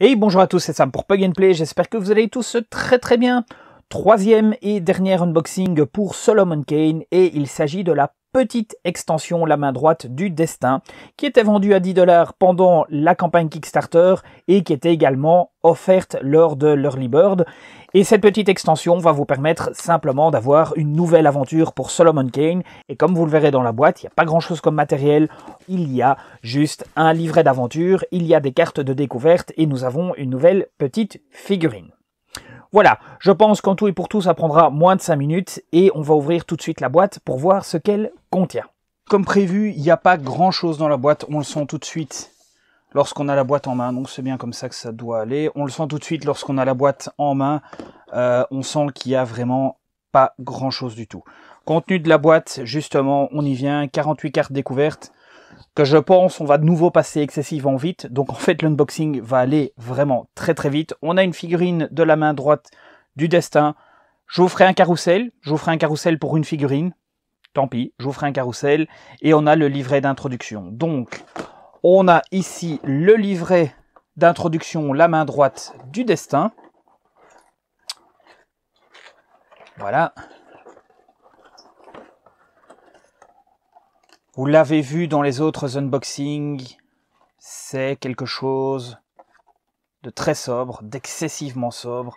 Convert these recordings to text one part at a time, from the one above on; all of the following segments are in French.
Et bonjour à tous, c'est Sam pour Pug and Play, j'espère que vous allez tous très très bien. Troisième et dernier unboxing pour Solomon Kane et il s'agit de la petite extension la main droite du destin qui était vendue à 10 dollars pendant la campagne Kickstarter et qui était également offerte lors de l'Early Bird. Et cette petite extension va vous permettre simplement d'avoir une nouvelle aventure pour Solomon Kane. Et comme vous le verrez dans la boîte, il n'y a pas grand chose comme matériel. Il y a juste un livret d'aventure, il y a des cartes de découverte et nous avons une nouvelle petite figurine. Voilà, je pense qu'en tout et pour tout, ça prendra moins de 5 minutes et on va ouvrir tout de suite la boîte pour voir ce qu'elle contient. Comme prévu, il n'y a pas grand chose dans la boîte, on le sent tout de suite lorsqu'on a la boîte en main, donc c'est bien comme ça que ça doit aller. On le sent tout de suite lorsqu'on a la boîte en main, euh, on sent qu'il y a vraiment pas grand chose du tout. Contenu de la boîte, justement, on y vient, 48 cartes découvertes, que je pense on va de nouveau passer excessivement vite. Donc en fait l'unboxing va aller vraiment très très vite. On a une figurine de la main droite du destin. Je vous ferai un carrousel. Je vous ferai un carrousel pour une figurine. Tant pis, je vous ferai un carrousel. Et on a le livret d'introduction. Donc on a ici le livret d'introduction, la main droite du destin. Voilà. Vous l'avez vu dans les autres unboxings, c'est quelque chose de très sobre, d'excessivement sobre.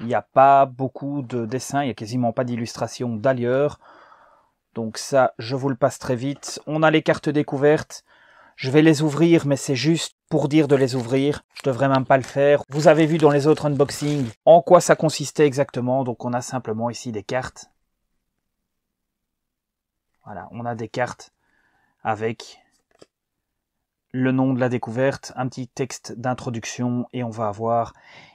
Il n'y a pas beaucoup de dessins, il n'y a quasiment pas d'illustration d'ailleurs. Donc ça, je vous le passe très vite. On a les cartes découvertes. Je vais les ouvrir, mais c'est juste pour dire de les ouvrir. Je devrais même pas le faire. Vous avez vu dans les autres unboxings en quoi ça consistait exactement. Donc on a simplement ici des cartes. Voilà, on a des cartes avec le nom de la découverte, un petit texte d'introduction et on va avoir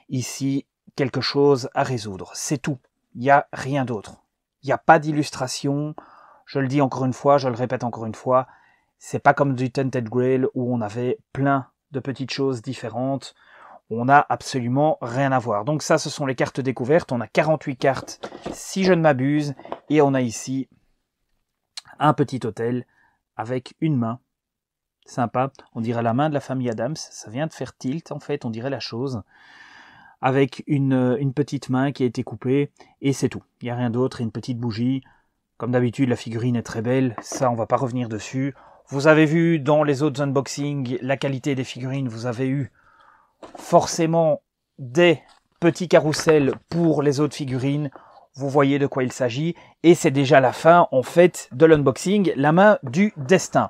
ici quelque chose à résoudre. C'est tout. Il n'y a rien d'autre. Il n'y a pas d'illustration. Je le dis encore une fois, je le répète encore une fois. C'est pas comme du Tented Grail où on avait plein de petites choses différentes. On n'a absolument rien à voir. Donc ça, ce sont les cartes découvertes. On a 48 cartes, si je ne m'abuse. Et on a ici un petit hôtel avec une main. Sympa. On dirait la main de la famille Adams. Ça vient de faire tilt, en fait. On dirait la chose. Avec une, une petite main qui a été coupée. Et c'est tout. Il n'y a rien d'autre. Une petite bougie. Comme d'habitude, la figurine est très belle. Ça, on va pas revenir dessus. Vous avez vu dans les autres unboxings la qualité des figurines. Vous avez eu forcément des petits carousels pour les autres figurines vous voyez de quoi il s'agit, et c'est déjà la fin en fait de l'unboxing, la main du destin.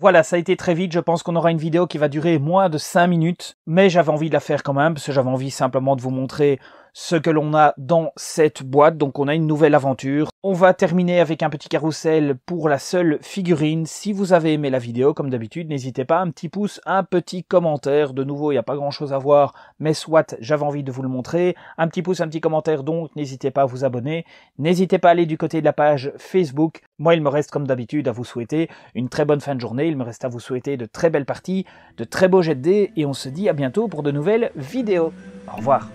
Voilà, ça a été très vite, je pense qu'on aura une vidéo qui va durer moins de 5 minutes, mais j'avais envie de la faire quand même, parce que j'avais envie simplement de vous montrer ce que l'on a dans cette boîte. Donc on a une nouvelle aventure. On va terminer avec un petit carrousel pour la seule figurine. Si vous avez aimé la vidéo, comme d'habitude, n'hésitez pas, un petit pouce, un petit commentaire. De nouveau, il n'y a pas grand chose à voir, mais soit j'avais envie de vous le montrer. Un petit pouce, un petit commentaire donc, n'hésitez pas à vous abonner. N'hésitez pas à aller du côté de la page Facebook. Moi, il me reste comme d'habitude à vous souhaiter une très bonne fin de journée. Il me reste à vous souhaiter de très belles parties, de très beaux jets de dés, et on se dit à bientôt pour de nouvelles vidéos. Au revoir.